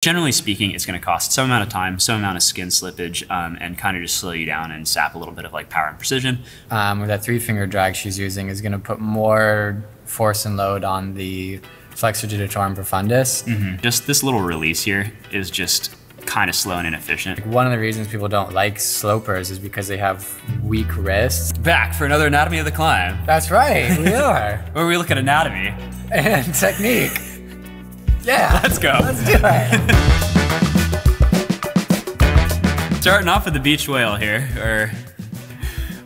Generally speaking, it's going to cost some amount of time, some amount of skin slippage, um, and kind of just slow you down and sap a little bit of like power and precision. Um, with that three finger drag she's using is going to put more force and load on the flexor digitorum profundus. Mm-hmm. Just this little release here is just kind of slow and inefficient. One of the reasons people don't like slopers is because they have weak wrists. Back for another anatomy of the climb. That's right, we are. Where we look at anatomy and technique. Yeah. Let's go. Let's do it. Starting off with the beach whale here, or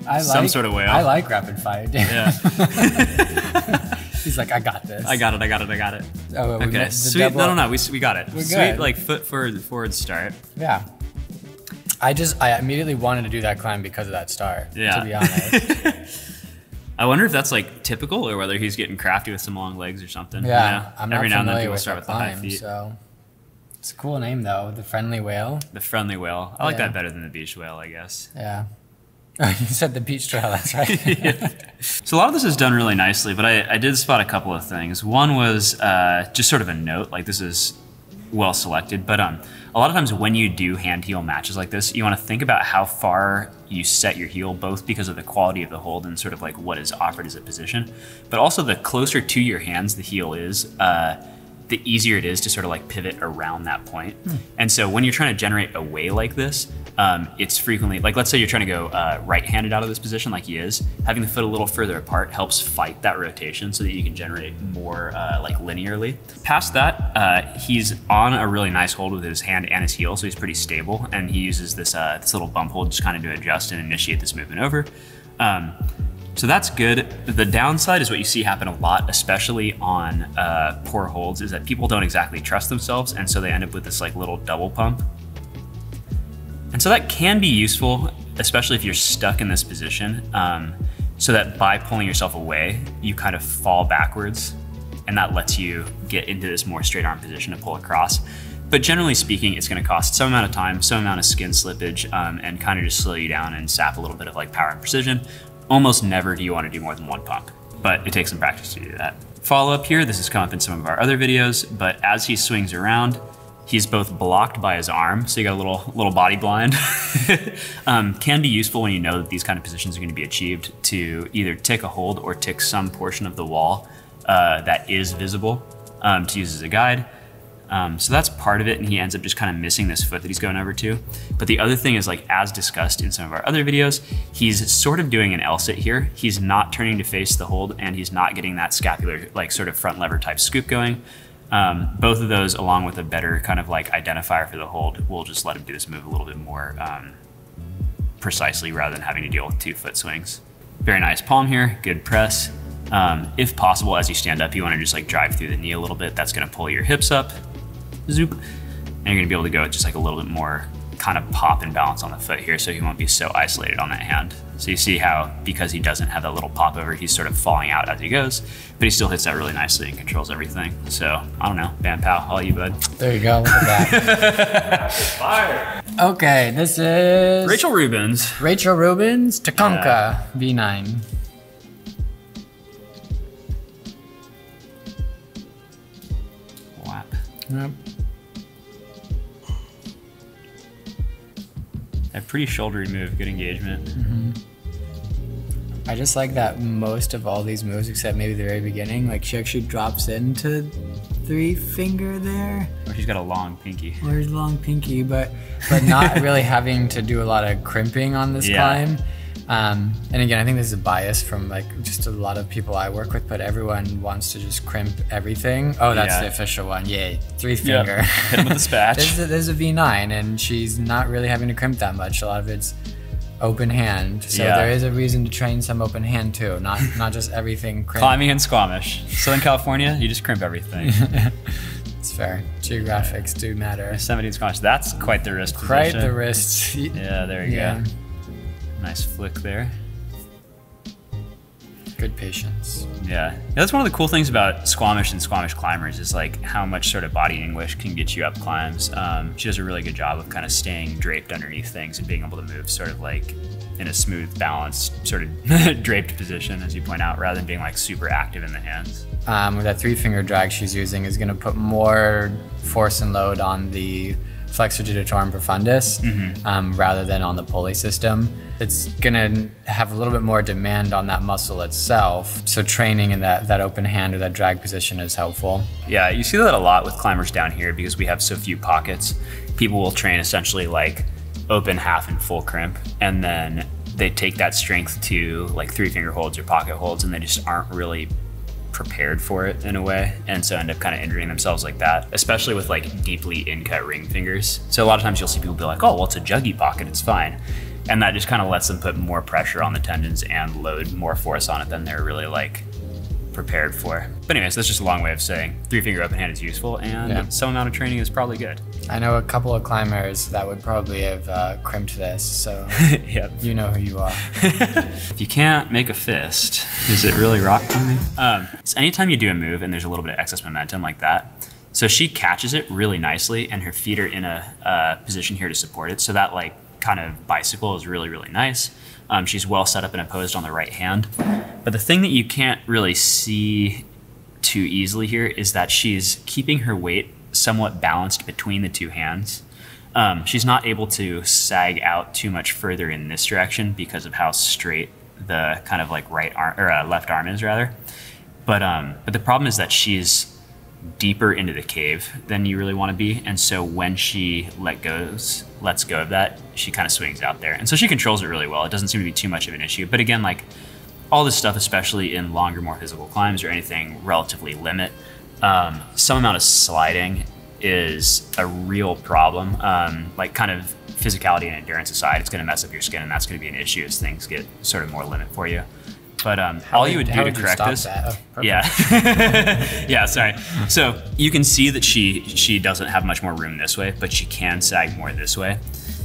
I like, some sort of whale. I like rapid fire. Yeah. He's like, I got this. I got it. I got it. I got it. Oh, we okay. Sweet. No, no, no. We, we got it. We're Sweet, good. like foot forward, forward start. Yeah. I just, I immediately wanted to do that climb because of that start. Yeah. To be honest. I wonder if that's like typical or whether he's getting crafty with some long legs or something. Yeah. You know? I'm not Every now and then people start with the high feet. so it's a cool name though, the friendly whale. The friendly whale. I like Yeah. that better than the beach whale, I guess. Yeah. you said the beach trail. That's right. So a lot of this is done really nicely, but I, I did spot a couple of things. One was uh, just sort of a note, like this is well selected, but um, a lot of times when you do hand heel matches like this, you want to think about how far you set your heel, both because of the quality of the hold and sort of like what is offered as a position, but also the closer to your hands the heel is, uh, the easier it is to sort of like pivot around that point. And so when you're trying to generate a way like this, um, it's frequently like let's say you're trying to go uh, right-handed out of this position like he is, having the foot a little further apart helps fight that rotation so that you can generate more uh, like linearly. Past that, uh, he's on a really nice hold with his hand and his heel, so he's pretty stable, and he uses this uh, this little bump hold just kind of to adjust and initiate this movement over. Um, so that's good. The downside is what you see happen a lot, especially on uh, poor holds, is that people don't exactly trust themselves, and so they end up with this like little double pump. And so that can be useful, especially if you're stuck in this position, um, so that by pulling yourself away, you kind of fall backwards, and that lets you get into this more straight arm position to pull across. But generally speaking, it's going to cost some amount of time, some amount of skin slippage, um, and kind of just slow you down and sap a little bit of like power and precision. Almost never do you want to do more than one pump, but it takes some practice to do that. Follow up here, this has come up in some of our other videos, but as he swings around, he's both blocked by his arm, so you got a little little body blind. um, can be useful when you know that these kind of positions are going to be achieved to either tick a hold or tick some portion of the wall uh, that is visible um, to use as a guide. Um, so that's part of it, and he ends up just kind of missing this foot that he's going over to. But the other thing is, like as discussed in some of our other videos, he's sort of doing an L sit here. He's not turning to face the hold, and he's not getting that scapular, like sort of front lever type scoop going. Um, both of those, along with a better kind of like identifier for the hold, we'll just let him do this move a little bit more um, precisely rather than having to deal with two foot swings. Very nice palm here, good press. Um, if possible, as you stand up, you want to just like drive through the knee a little bit. That's going to pull your hips up, zoop, and you're going to be able to go just like a little bit more kind of pop and balance on the foot here, so he won't be so isolated on that hand. So you see how because he doesn't have that little pop over, he's sort of falling out as he goes, but he still hits that really nicely and controls everything. So I don't know, bam pow, all you bud. there you go. Look at that. Fire. okay, this is Rachel Rubens. Rachel Rubens Takonka V9. Whap. Yep. A pretty shouldery move, good engagement. Mm-hmm. I just like that most of all these moves, except maybe the very beginning, like she actually drops into three finger there. Or she's got a long pinky. Where's long pinky? But but not really having to do a lot of crimping on this Yeah. climb. Um, and again, I think this is a bias from like just a lot of people I work with, but everyone wants to just crimp everything. Oh, that's Yeah. the official one. Yay, three finger. Hit him with the spatch. This is, a, this is a V9, and she's not really having to crimp that much. A lot of it's open hand, so Yeah. there is a reason to train some open hand too, not not just everything crimp. Climbing in Squamish. Southern California, you just crimp everything. It's fair. Geographics do matter. Yosemite and Squamish, that's quite the wrist Right, position. the wrists. Yeah, there you Yeah. go. Nice flick there. Good patience. Yeah. That's one of the cool things about Squamish and Squamish climbers is like how much sort of body English can get you up climbs. Um, she does a really good job of kind of staying draped underneath things and being able to move sort of like in a smooth, balanced, sort of draped position, as you point out, rather than being like super active in the hands. Um, with that three finger drag she's using is going to put more force and load on the flexor digitorum profundus Mm-hmm. um, rather than on the pulley system. It's going to have a little bit more demand on that muscle itself. So training in that, that open hand or that drag position is helpful. Yeah, you see that a lot with climbers down here because we have so few pockets. People will train essentially like open half and full crimp, and then they take that strength to like three finger holds or pocket holds, and they just aren't really prepared for it in a way, and so end up kind of injuring themselves like that, especially with like deeply in cut ring fingers. So a lot of times you'll see people be like, oh, well, it's a juggy pocket, it's fine. And that just kind of lets them put more pressure on the tendons and load more force on it than they're really like prepared for. But anyways, that's just a long way of saying three finger open hand is useful and Yeah. some amount of training is probably good. I know a couple of climbers that would probably have uh, crimped this, so yep. you know who you are. If you can't make a fist, is it really rock climbing? Um, so anytime you do a move and there's a little bit of excess momentum like that, so she catches it really nicely and her feet are in a uh, position here to support it. So that like kind of bicycle is really, really nice. Um, she's well set up and opposed on the right hand. But the thing that you can't really see too easily here is that she's keeping her weight somewhat balanced between the two hands. Um, she's not able to sag out too much further in this direction because of how straight the kind of like right arm or uh, left arm is rather. But um, but the problem is that she's deeper into the cave than you really want to be, and so when she let goes lets go of that, she kind of swings out there, and so she controls it really well. It doesn't seem to be too much of an issue. But again, like all this stuff, especially in longer, more physical climbs or anything relatively limit, um, some amount of sliding is a real problem. Um, like kind of physicality and endurance aside, it's going to mess up your skin, and that's going to be an issue as things get sort of more limit for you. But um, all you would do How to would correct this? Oh, yeah, yeah. Sorry. So you can see that she she doesn't have much more room this way, but she can sag more this way,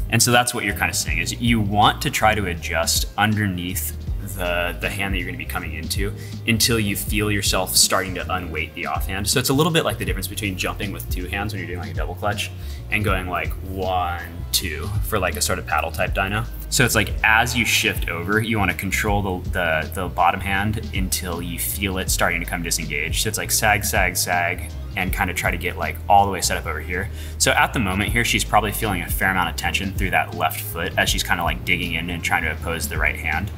and so that's what you're kind of seeing is you want to try to adjust underneath the the hand that you're going to be coming into until you feel yourself starting to unweight the offhand. So it's a little bit like the difference between jumping with two hands when you're doing like a double clutch and going like one two for like a sort of paddle type dyno. So it's like as you shift over, you want to control the, the the bottom hand until you feel it starting to come disengaged. So it's like sag, sag, sag, and kind of try to get like all the way set up over here. So at the moment here, she's probably feeling a fair amount of tension through that left foot as she's kind of like digging in and trying to oppose the right hand.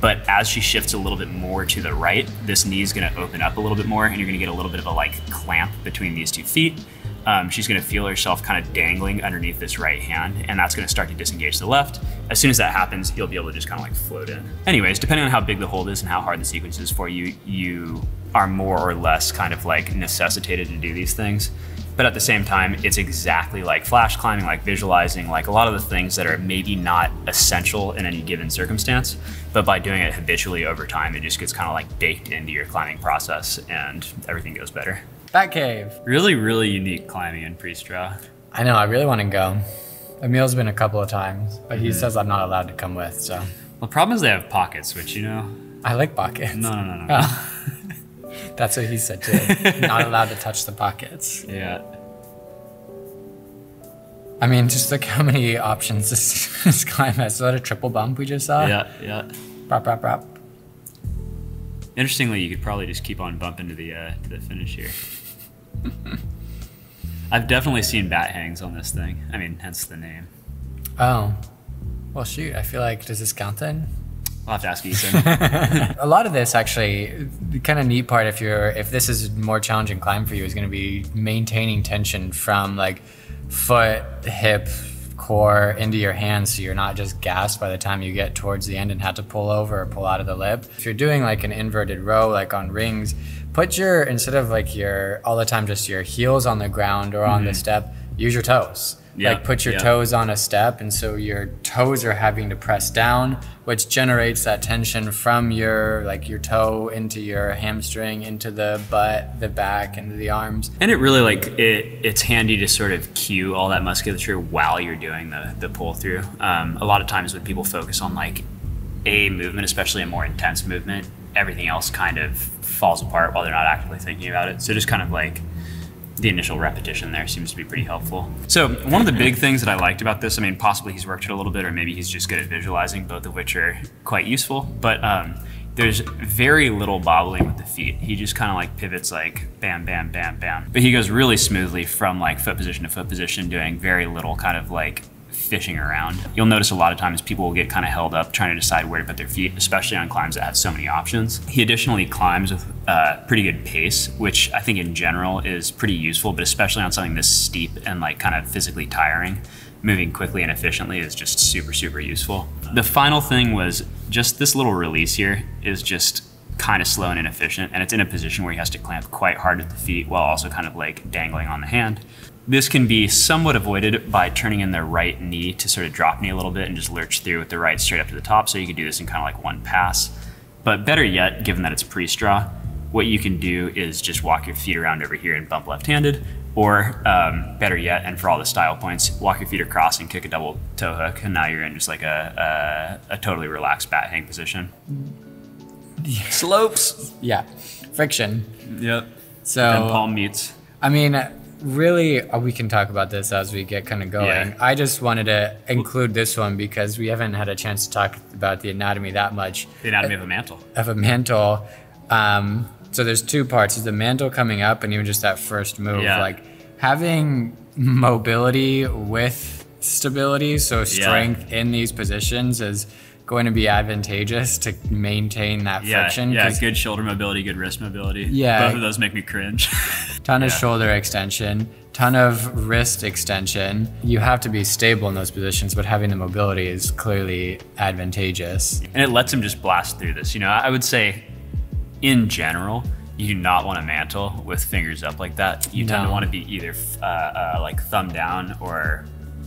But as she shifts a little bit more to the right, this knee is going to open up a little bit more, and you're going to get a little bit of a like clamp between these two feet. Um, she's going to feel herself kind of dangling underneath this right hand, and that's going to start to disengage the left. As soon as that happens, you'll be able to just kind of like float in. Anyways, depending on how big the hold is and how hard the sequence is for you, you are more or less kind of like necessitated to do these things. But at the same time, it's exactly like flash climbing, like visualizing, like a lot of the things that are maybe not essential in any given circumstance. But by doing it habitually over time, it just gets kind of like baked into your climbing process and everything goes better. Bat cave. Really, really unique climbing in Priest Draw. I know. I really want to go. Emil's been a couple of times, but Mm-hmm. he says I'm not allowed to come with. So Well, the problem is they have pockets, which, you know, I like pockets. no, no, no, no. Oh. That's what he said too. not allowed to touch the pockets. Yeah. I mean, just look how many options this, this climb has. Is that a triple bump we just saw? Yeah, yeah. Prop, prop, prop. Interestingly, you could probably just keep on bumping to the uh, to the finish here. I've definitely seen bat hangs on this thing. I mean, hence the name. Oh. Well, shoot. I feel like, does this count then? I'll have to ask you Ethan. a lot of this actually the kind of neat part if you're if this is a more challenging climb for you is going to be maintaining tension from like foot hip core into your hands so you're not just gassed by the time you get towards the end and have to pull over or pull out of the lip. If you're doing like an inverted row like on rings put your instead of like your all the time just your heels on the ground or on the mm-hmm. step use your toes Yeah, like put your yeah. toes on a step and so your toes are having to press down which generates that tension from your like your toe into your hamstring into the butt the back into the arms and it really like it. It's handy to sort of cue all that musculature while you're doing the the pull through. Um, a lot of times when people focus on like a movement, especially a more intense movement, everything else kind of falls apart while they're not actively thinking about it. So just kind of like the initial repetition there seems to be pretty helpful. So one of the big things that I liked about this, I mean, possibly he's worked it a little bit, or maybe he's just good at visualizing, both of which are quite useful. But um, there's very little bobbling with the feet. He just kind of like pivots like bam, bam, bam, bam. But he goes really smoothly from like foot position to foot position, doing very little kind of like fishing around. You'll notice a lot of times people will get kind of held up trying to decide where to put their feet, especially on climbs that have so many options. He additionally climbs with uh, pretty good pace, which I think in general is pretty useful, but especially on something this steep and like kind of physically tiring moving quickly and efficiently is just super, super useful. The final thing was just this little release here is just kind of slow and inefficient, and it's in a position where he has to clamp quite hard at the feet while also kind of like dangling on the hand. This can be somewhat avoided by turning in the right knee to sort of drop knee a little bit and just lurch through with the right straight up to the top. So you can do this in kind of like one pass. But better yet, given that it's Priest Draw, what you can do is just walk your feet around over here and bump left-handed, or um, better yet, and for all the style points, walk your feet across and kick a double toe hook, and now you're in just like a, a, a totally relaxed bat hang position. Slopes. Yeah, friction. Yep. So Then palm meets. I mean, really, uh, we can talk about this as we get kind of going. Yeah. I just wanted to include this one because we haven't had a chance to talk about the anatomy that much The anatomy of a mantle. of a mantle. Um, so there's two parts: is the mantle coming up, and even just that first move, Yeah. like having mobility with stability. So strength in these positions is going to be advantageous to maintain that Yeah, friction. yeah, good shoulder mobility, good wrist mobility. Yeah. both of those make me cringe. ton of Yeah. shoulder extension, ton of wrist extension. You have to be stable in those positions, but having the mobility is clearly advantageous. and it lets him just blast through this. You know, I would say, in general, you do not want to mantle with fingers up like that. You tend to want to be either uh, uh, like thumb down or,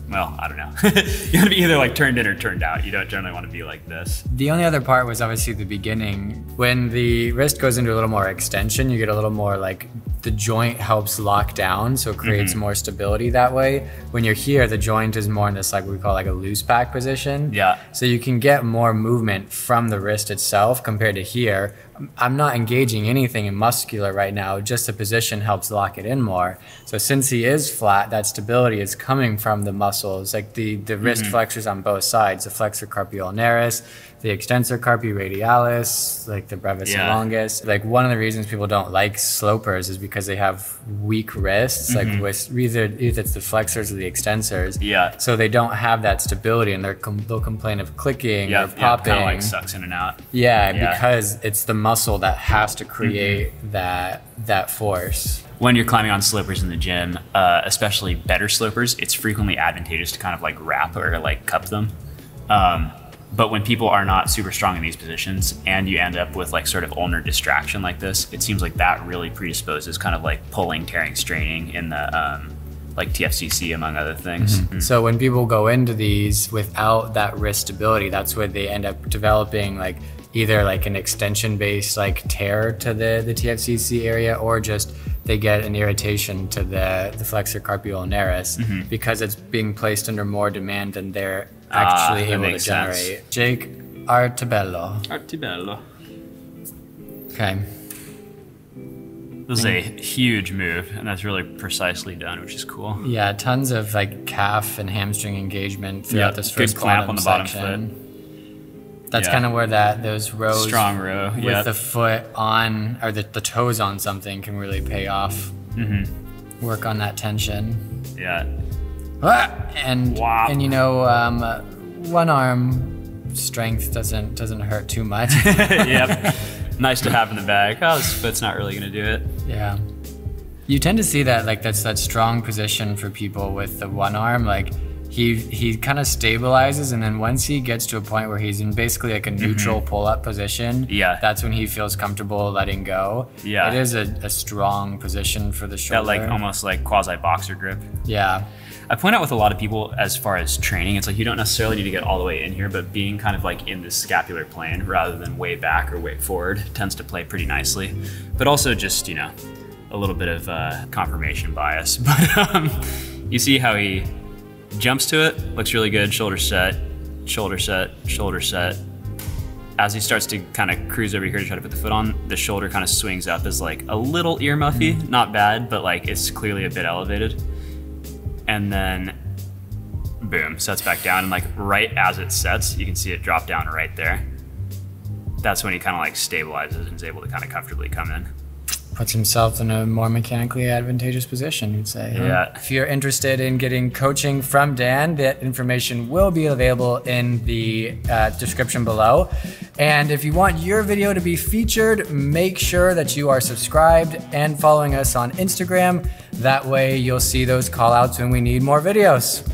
well, I don't know. you want to be either like turned in or turned out. You don't generally want to be like this. The only other part was obviously the beginning. When the wrist goes into a little more extension, you get a little more like the joint helps lock down, so it creates Mm-hmm. more stability that way. When you're here, the joint is more in this like we call like a loose packed position. Yeah. So you can get more movement from the wrist itself compared to here. I'm not engaging anything in muscular right now, just the position helps lock it in more. So since he is flat, that stability is coming from the muscles, like the, the wrist Mm-hmm. flexors on both sides, the flexor carpi ulnaris, the extensor carpi radialis, like the brevis Yeah. longus. Like one of the reasons people don't like slopers is because they have weak wrists, like with either either it's the flexors or the extensors. Mm-hmm. Yeah. So they don't have that stability, and they're com- they'll complain of clicking Yeah, or yeah popping. kind of like sucks in and out. Yeah, Yeah. because it's the muscle that has to create that that force. when you're climbing on slopers in the gym, uh, especially better slopers, it's frequently advantageous to kind of like wrap or like cup them. Um, but when people are not super strong in these positions and you end up with like sort of ulnar distraction like this, it seems like that really predisposes kind of like pulling, tearing, straining in the um, like TFCC among other things. So when people go into these without that wrist stability, that's where they end up developing like either like an extension based like tear to the, the TFCC area or just they get an irritation to the, the flexor carpi ulnaris because it's being placed under more demand than they're Ah, actually that able to makes sense. generate. Jake Artibello. Artibello. Okay. This is a huge move, and that's really precisely done, which is cool. Yeah, tons of like calf and hamstring engagement throughout Yeah, this good first clamp quantum on the bottom section. That's Yeah. kind of where that those rows Strong row, with yeah. the foot on or the, the toes on something can really pay off. Mm-hmm. Work on that tension. Yeah. Ah! And Wow. and you know um, one arm strength doesn't doesn't hurt too much. yep. Nice to have in the bag. Oh, this foot's not really going to do it. Yeah. You tend to see that like that's that strong position for people with the one arm. Like he he kind of stabilizes and then once he gets to a point where he's in basically like a neutral pull up position, Mm-hmm. Yeah. that's when he feels comfortable letting go. Yeah. It is a, a strong position for the shoulder. That like almost like quasi boxer grip. Yeah. I point out with a lot of people as far as training, it's like you don't necessarily need to get all the way in here, but being kind of like in the scapular plane rather than way back or way forward tends to play pretty nicely. But also just, you know, a little bit of uh, confirmation bias. But um, you see how he jumps to it, looks really good, shoulder set, shoulder set, shoulder set. as he starts to kind of cruise over here to try to put the foot on, the shoulder kind of swings up as like a little ear muffy, not bad, but like it's clearly a bit elevated. And then boom, sets back down. And like right as it sets, you can see it drop down right there. That's when he kind of like stabilizes and is able to kind of comfortably come in. Puts himself in a more mechanically advantageous position, you'd say. huh? Yeah. If you're interested in getting coaching from Dan, that information will be available in the uh, description below. And if you want your video to be featured, make sure that you are subscribed and following us on Instagram. That way, you'll see those call outs when we need more videos.